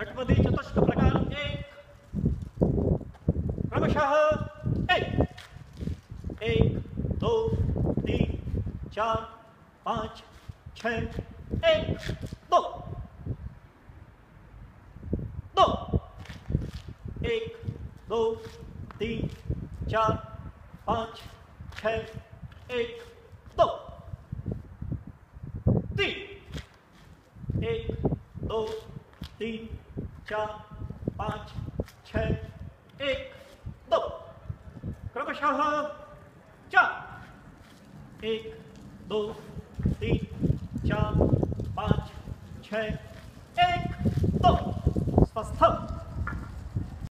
अष्टपदी चतुष्क प्रकार एक। क्रमशः एक। एक, दो, तीन, चार, पाँच, छ, एक। दो। दो। एक, दो, तीन, चार, पाँच, छ, एक। दो। तीन। एक, दो, तीन चार, पाँच, छ, एक, दो। क्रमशः चार। एक, दो, तीन, चार, पाँच, छ, एक, दो। स्वस्थ।